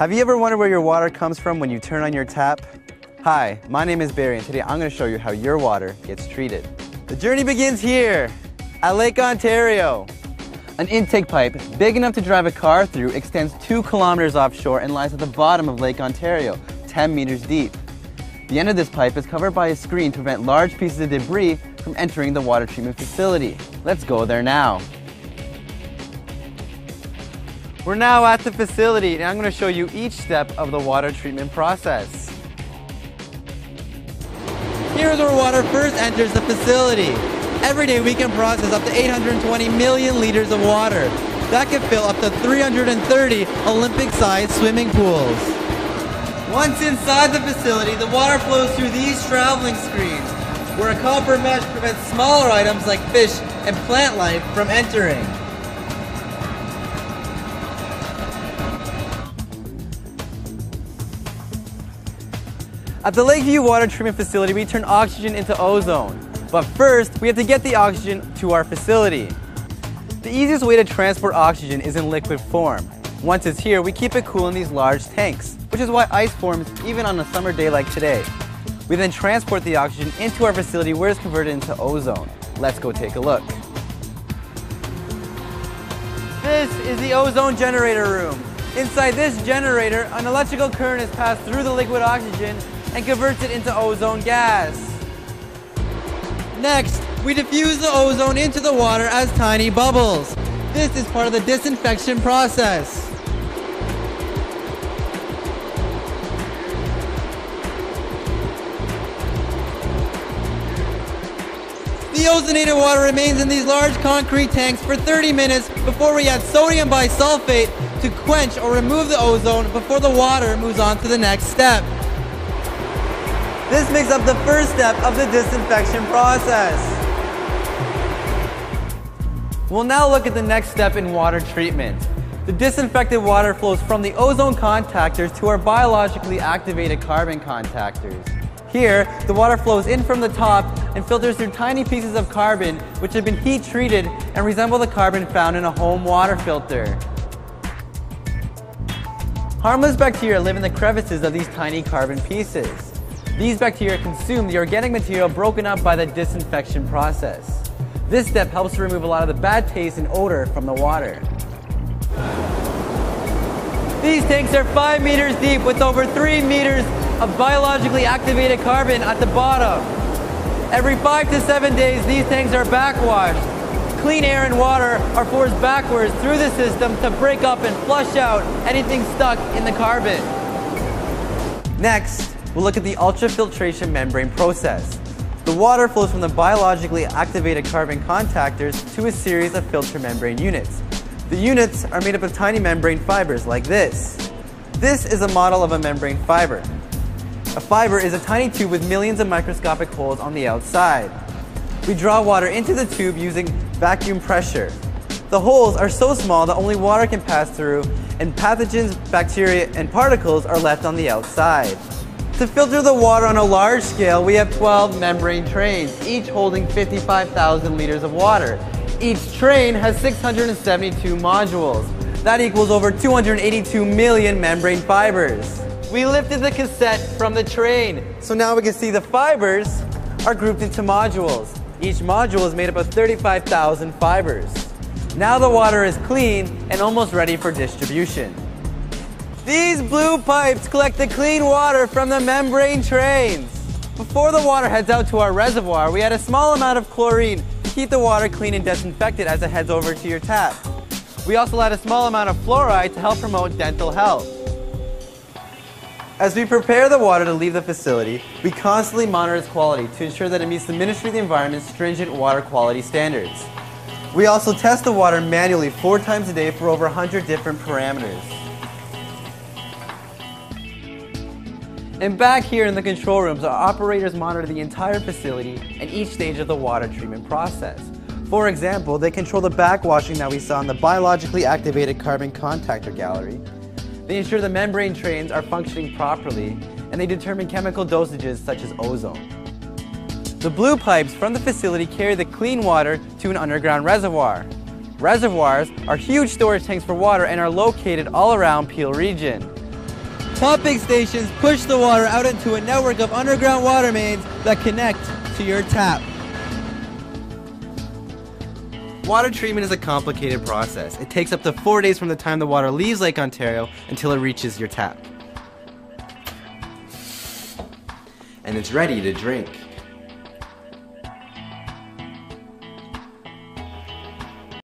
Have you ever wondered where your water comes from when you turn on your tap? Hi, my name is Barry and today I'm going to show you how your water gets treated. The journey begins here at Lake Ontario. An intake pipe big enough to drive a car through extends two kilometers offshore and lies at the bottom of Lake Ontario, 10 meters deep. The end of this pipe is covered by a screen to prevent large pieces of debris from entering the water treatment facility. Let's go there now. We're now at the facility and I'm going to show you each step of the water treatment process. Here's where water first enters the facility. Every day we can process up to 820 million liters of water. That can fill up to 330 Olympic-sized swimming pools. Once inside the facility, the water flows through these traveling screens, where a copper mesh prevents smaller items like fish and plant life from entering. At the Lakeview Water Treatment Facility, we turn oxygen into ozone. But first, we have to get the oxygen to our facility. The easiest way to transport oxygen is in liquid form. Once it's here, we keep it cool in these large tanks, which is why ice forms even on a summer day like today. We then transport the oxygen into our facility where it's converted into ozone. Let's go take a look. This is the ozone generator room. Inside this generator, an electrical current is passed through the liquid oxygen and converts it into ozone gas. Next, we diffuse the ozone into the water as tiny bubbles. This is part of the disinfection process. The ozonated water remains in these large concrete tanks for 30 minutes before we add sodium bisulfate to quench or remove the ozone before the water moves on to the next step. This makes up the first step of the disinfection process. We'll now look at the next step in water treatment. The disinfected water flows from the ozone contactors to our biologically activated carbon contactors. Here, the water flows in from the top and filters through tiny pieces of carbon which have been heat treated and resemble the carbon found in a home water filter. Harmless bacteria live in the crevices of these tiny carbon pieces. These bacteria consume the organic material broken up by the disinfection process. This step helps to remove a lot of the bad taste and odor from the water. These tanks are 5 meters deep with over 3 meters of biologically activated carbon at the bottom. Every 5 to 7 days, these tanks are backwashed. Clean air and water are forced backwards through the system to break up and flush out anything stuck in the carbon. Next, we'll look at the ultrafiltration membrane process. The water flows from the biologically activated carbon contactors to a series of filter membrane units. The units are made up of tiny membrane fibers like this. This is a model of a membrane fiber. A fiber is a tiny tube with millions of microscopic holes on the outside. We draw water into the tube using vacuum pressure. The holes are so small that only water can pass through and pathogens, bacteria, and particles are left on the outside. To filter the water on a large scale, we have 12 membrane trains, each holding 55,000 liters of water. Each train has 672 modules. That equals over 282 million membrane fibers. We lifted the cassette from the train, so now we can see the fibers are grouped into modules. Each module is made up of 35,000 fibers. Now the water is clean and almost ready for distribution. These blue pipes collect the clean water from the membrane trains. Before the water heads out to our reservoir, we add a small amount of chlorine to keep the water clean and disinfected as it heads over to your tap. We also add a small amount of fluoride to help promote dental health. As we prepare the water to leave the facility, we constantly monitor its quality to ensure that it meets the Ministry of the Environment's stringent water quality standards. We also test the water manually four times a day for over 100 different parameters. And back here in the control rooms, our operators monitor the entire facility and each stage of the water treatment process. For example, they control the backwashing that we saw in the biologically activated carbon contactor gallery. They ensure the membrane trains are functioning properly, and they determine chemical dosages such as ozone. The blue pipes from the facility carry the clean water to an underground reservoir. Reservoirs are huge storage tanks for water and are located all around Peel region. Pumping stations push the water out into a network of underground water mains that connect to your tap. Water treatment is a complicated process. It takes up to four days from the time the water leaves Lake Ontario until it reaches your tap. And it's ready to drink.